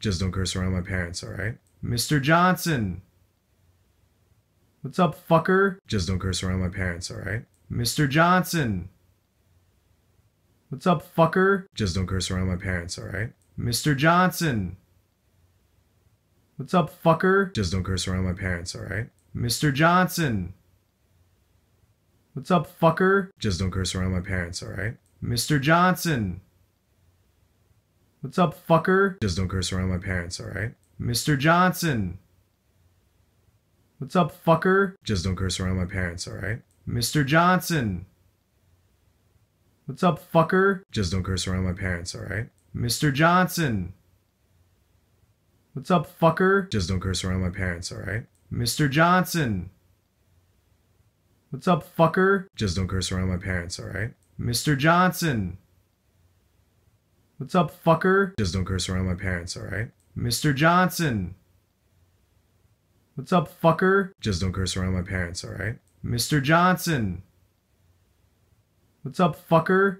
Just don't curse around my parents, alright? Mr. Johnson. What's up, fucker? Just don't curse around my parents, alright? Mr. Johnson. What's up, fucker? Just don't curse around my parents, alright? Mr. Johnson. What's up, fucker? Just don't curse around my parents, alright? Mr. Johnson. What's up, fucker? Just don't curse around my parents, alright? Mr. Johnson. What's up, fucker? Just don't curse around my parents, alright? Mr. Johnson. What's up, fucker? Just don't curse around my parents, alright? Mr. Johnson. What's up, fucker? Just don't curse around my parents, alright? Mr. Johnson. What's up, fucker? Just don't curse around my parents, alright? Mr. Johnson. What's up, fucker? Just don't curse around my parents, alright? Mr. Johnson. What's up, fucker? Just don't curse around my parents, alright? Mr. Johnson. What's up, fucker? Just don't curse around my parents, alright? Mr. Johnson. What's up, fucker?